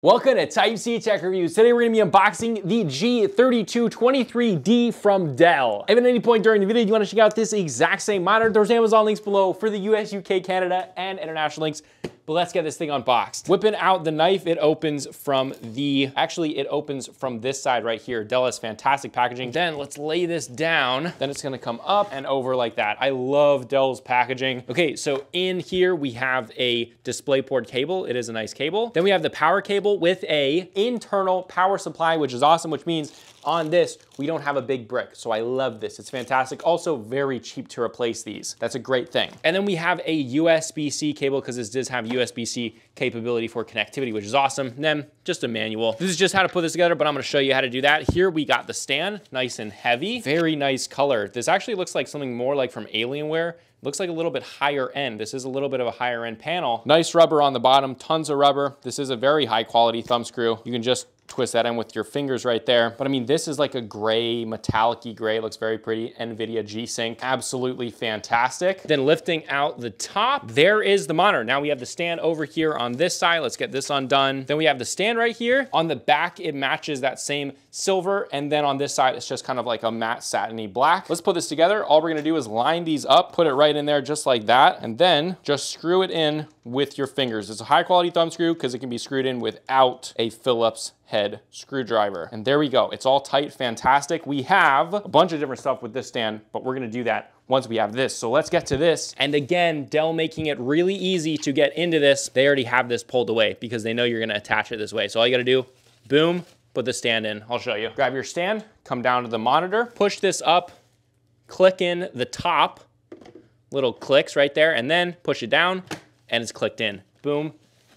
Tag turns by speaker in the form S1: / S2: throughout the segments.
S1: Welcome to Type-C Tech Reviews. Today we're going to be unboxing the G3223D from Dell. If at any point during the video you want to check out this exact same monitor, there's Amazon links below for the US, UK, Canada, and international links but let's get this thing unboxed. Whipping out the knife, it opens from the, actually it opens from this side right here. Dell has fantastic packaging. Then let's lay this down. Then it's gonna come up and over like that. I love Dell's packaging. Okay, so in here we have a DisplayPort cable. It is a nice cable. Then we have the power cable with a internal power supply, which is awesome, which means on this, we don't have a big brick, so I love this. It's fantastic. Also very cheap to replace these. That's a great thing. And then we have a USB-C cable because this does have USB-C capability for connectivity, which is awesome. And then just a manual. This is just how to put this together, but I'm gonna show you how to do that. Here we got the stand, nice and heavy. Very nice color. This actually looks like something more like from Alienware. Looks like a little bit higher end. This is a little bit of a higher end panel. Nice rubber on the bottom, tons of rubber. This is a very high quality thumb screw. You can just twist that in with your fingers right there. But I mean, this is like a gray, metallic gray. It looks very pretty. NVIDIA G-Sync, absolutely fantastic. Then lifting out the top, there is the monitor. Now we have the stand over here on this side. Let's get this undone. Then we have the stand right here. On the back, it matches that same silver. And then on this side, it's just kind of like a matte satiny black. Let's put this together. All we're gonna do is line these up, put it right in there just like that. And then just screw it in with your fingers. It's a high quality thumb screw because it can be screwed in without a Phillips head screwdriver. And there we go. It's all tight, fantastic. We have a bunch of different stuff with this stand, but we're gonna do that once we have this. So let's get to this. And again, Dell making it really easy to get into this. They already have this pulled away because they know you're gonna attach it this way. So all you gotta do, boom, put the stand in. I'll show you. Grab your stand, come down to the monitor, push this up, click in the top, little clicks right there, and then push it down, and it's clicked in. Boom,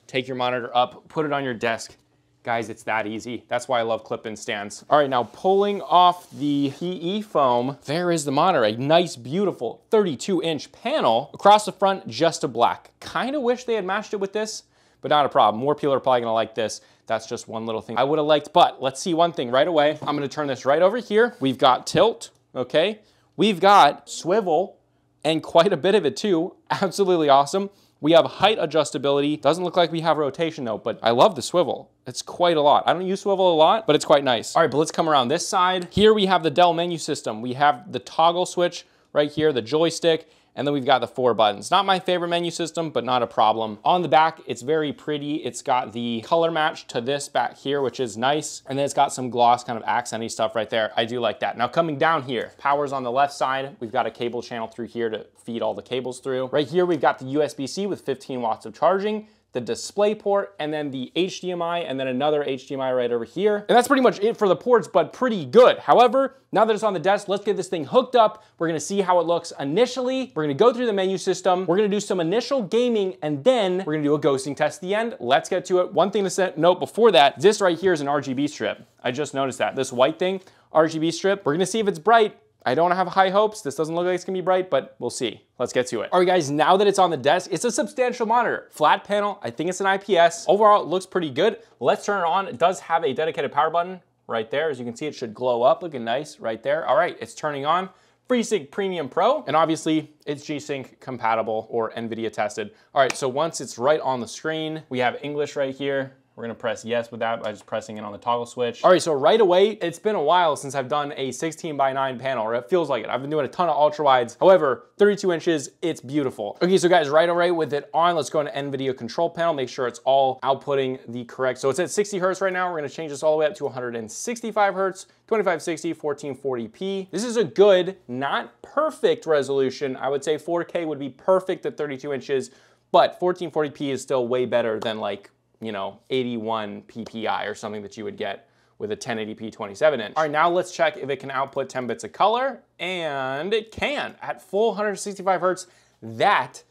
S1: take your monitor up, put it on your desk. Guys, it's that easy. That's why I love clip-in stands. All right, now pulling off the PE foam, there is the monitor, a nice, beautiful 32 inch panel. Across the front, just a black. Kind of wish they had matched it with this, but not a problem. More people are probably gonna like this. That's just one little thing I would have liked, but let's see one thing right away. I'm gonna turn this right over here. We've got tilt, okay? We've got swivel, and quite a bit of it too. Absolutely awesome. We have height adjustability. Doesn't look like we have rotation though, but I love the swivel. It's quite a lot. I don't use swivel a lot, but it's quite nice. All right, but let's come around this side. Here we have the Dell menu system. We have the toggle switch right here, the joystick, and then we've got the four buttons. Not my favorite menu system, but not a problem. On the back, it's very pretty. It's got the color match to this back here, which is nice. And then it's got some gloss kind of accenty stuff right there. I do like that. Now coming down here, power's on the left side. We've got a cable channel through here to feed all the cables through. Right here, we've got the USB-C with 15 watts of charging the display port, and then the HDMI, and then another HDMI right over here. And that's pretty much it for the ports, but pretty good. However, now that it's on the desk, let's get this thing hooked up. We're gonna see how it looks initially. We're gonna go through the menu system. We're gonna do some initial gaming, and then we're gonna do a ghosting test at the end. Let's get to it. One thing to note before that, this right here is an RGB strip. I just noticed that. This white thing, RGB strip. We're gonna see if it's bright. I don't have high hopes. This doesn't look like it's gonna be bright, but we'll see. Let's get to it. All right, guys, now that it's on the desk, it's a substantial monitor. Flat panel, I think it's an IPS. Overall, it looks pretty good. Let's turn it on. It does have a dedicated power button right there. As you can see, it should glow up, looking nice right there. All right, it's turning on. FreeSync Premium Pro, and obviously it's G-Sync compatible or NVIDIA tested. All right, so once it's right on the screen, we have English right here. We're gonna press yes with that by just pressing it on the toggle switch. All right, so right away, it's been a while since I've done a 16 by 9 panel, or it feels like it. I've been doing a ton of ultra wides. However, 32 inches, it's beautiful. Okay, so guys, right away with it on, let's go into NVIDIA control panel, make sure it's all outputting the correct. So it's at 60 hertz right now. We're gonna change this all the way up to 165 hertz, 2560, 1440p. This is a good, not perfect resolution. I would say 4K would be perfect at 32 inches, but 1440p is still way better than like you know, 81 PPI or something that you would get with a 1080p 27 inch. All right, now let's check if it can output 10 bits of color, and it can at full 165 hertz. That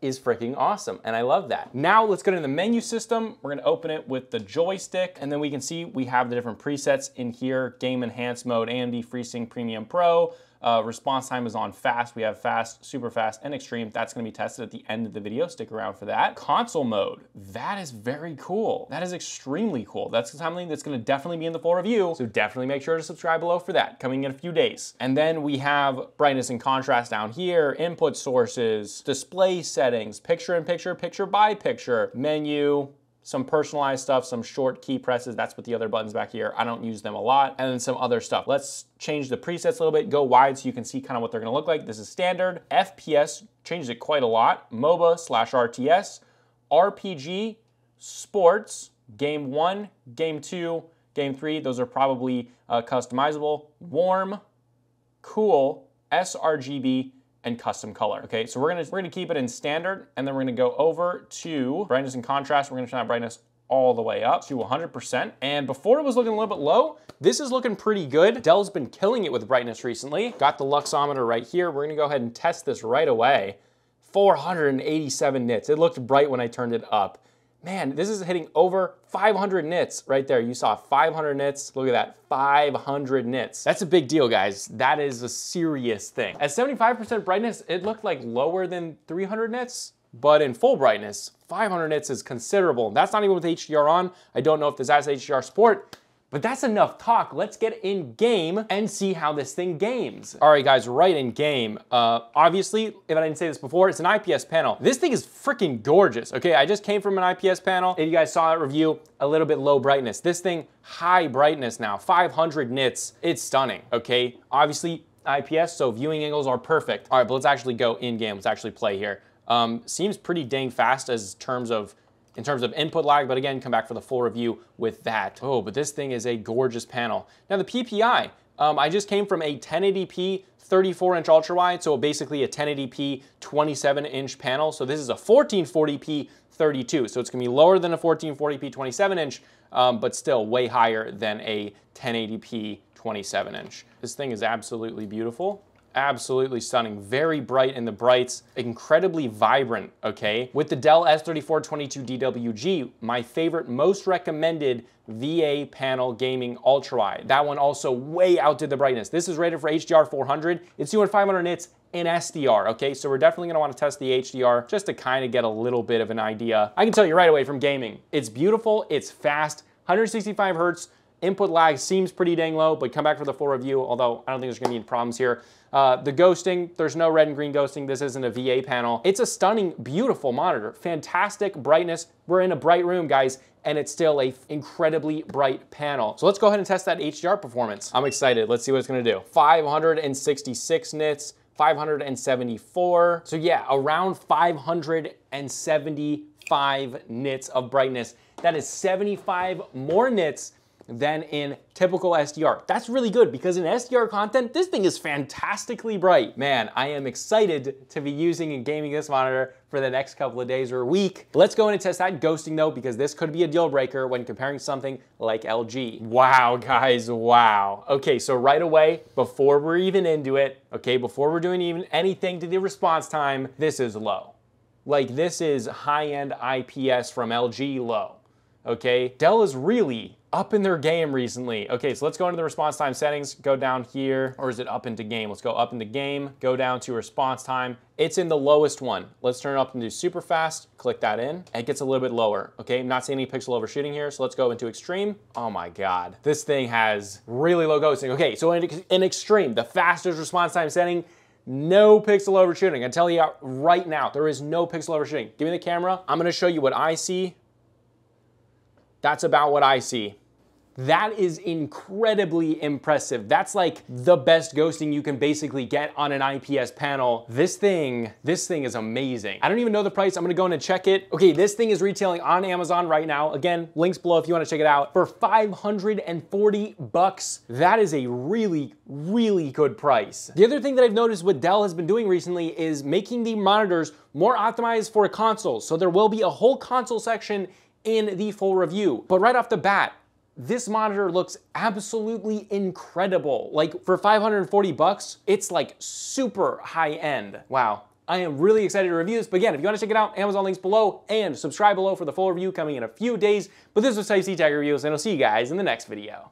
S1: is freaking awesome, and I love that. Now let's go to the menu system. We're gonna open it with the joystick, and then we can see we have the different presets in here, game enhanced mode, AMD FreeSync Premium Pro, uh, response time is on fast. We have fast, super fast, and extreme. That's gonna be tested at the end of the video. Stick around for that. Console mode, that is very cool. That is extremely cool. That's something that's gonna definitely be in the full review, so definitely make sure to subscribe below for that, coming in a few days. And then we have brightness and contrast down here, input sources, display settings, picture in picture, picture by picture, menu, some personalized stuff, some short key presses. That's what the other buttons back here. I don't use them a lot. And then some other stuff. Let's change the presets a little bit, go wide so you can see kind of what they're gonna look like. This is standard. FPS changes it quite a lot. MOBA slash RTS, RPG, sports, game one, game two, game three. Those are probably uh, customizable. Warm, cool, sRGB, and custom color. Okay, so we're gonna, we're gonna keep it in standard and then we're gonna go over to brightness and contrast. We're gonna turn brightness all the way up to 100%. And before it was looking a little bit low, this is looking pretty good. Dell's been killing it with brightness recently. Got the luxometer right here. We're gonna go ahead and test this right away. 487 nits. It looked bright when I turned it up. Man, this is hitting over 500 nits right there. You saw 500 nits. Look at that, 500 nits. That's a big deal, guys. That is a serious thing. At 75% brightness, it looked like lower than 300 nits, but in full brightness, 500 nits is considerable. That's not even with HDR on. I don't know if this has HDR support, but that's enough talk. Let's get in game and see how this thing games. All right, guys, right in game. Uh, obviously, if I didn't say this before, it's an IPS panel. This thing is freaking gorgeous, okay? I just came from an IPS panel. If you guys saw that review, a little bit low brightness. This thing, high brightness now, 500 nits. It's stunning, okay? Obviously, IPS, so viewing angles are perfect. All right, but let's actually go in game. Let's actually play here. Um, seems pretty dang fast as terms of in terms of input lag, but again, come back for the full review with that. Oh, but this thing is a gorgeous panel. Now the PPI, um, I just came from a 1080p 34 inch ultra wide, so basically a 1080p 27 inch panel. So this is a 1440p 32. So it's gonna be lower than a 1440p 27 inch, um, but still way higher than a 1080p 27 inch. This thing is absolutely beautiful absolutely stunning. Very bright in the brights, incredibly vibrant, okay? With the Dell S3422DWG, my favorite, most recommended VA panel gaming ultra wide. That one also way outdid the brightness. This is rated for HDR 400. It's doing 500 nits in SDR, okay? So we're definitely gonna wanna test the HDR just to kind of get a little bit of an idea. I can tell you right away from gaming, it's beautiful, it's fast, 165 hertz, Input lag seems pretty dang low, but come back for the full review, although I don't think there's gonna be any problems here. Uh, the ghosting, there's no red and green ghosting. This isn't a VA panel. It's a stunning, beautiful monitor. Fantastic brightness. We're in a bright room, guys, and it's still a incredibly bright panel. So let's go ahead and test that HDR performance. I'm excited. Let's see what it's gonna do. 566 nits, 574. So yeah, around 575 nits of brightness. That is 75 more nits than in typical SDR. That's really good because in SDR content, this thing is fantastically bright. Man, I am excited to be using and gaming this monitor for the next couple of days or a week. Let's go in and test that ghosting though, because this could be a deal breaker when comparing something like LG. Wow, guys, wow. Okay, so right away, before we're even into it, okay, before we're doing even anything to the response time, this is low. Like this is high-end IPS from LG low okay? Dell is really up in their game recently. Okay, so let's go into the response time settings, go down here, or is it up into game? Let's go up into game, go down to response time. It's in the lowest one. Let's turn it up into super fast, click that in. It gets a little bit lower, okay? I'm not seeing any pixel overshooting here, so let's go into extreme. Oh my God, this thing has really low ghosting. Okay, so in, in extreme, the fastest response time setting, no pixel overshooting. I tell you right now, there is no pixel overshooting. Give me the camera. I'm gonna show you what I see that's about what I see. That is incredibly impressive. That's like the best ghosting you can basically get on an IPS panel. This thing, this thing is amazing. I don't even know the price. I'm gonna go in and check it. Okay, this thing is retailing on Amazon right now. Again, links below if you wanna check it out. For 540 bucks. That is a really, really good price. The other thing that I've noticed what Dell has been doing recently is making the monitors more optimized for consoles. So there will be a whole console section in the full review. But right off the bat, this monitor looks absolutely incredible. Like for 540 bucks, it's like super high end. Wow. I am really excited to review this, but again, if you want to check it out, Amazon links below, and subscribe below for the full review coming in a few days. But this was Type C Tech Reviews, and I'll see you guys in the next video.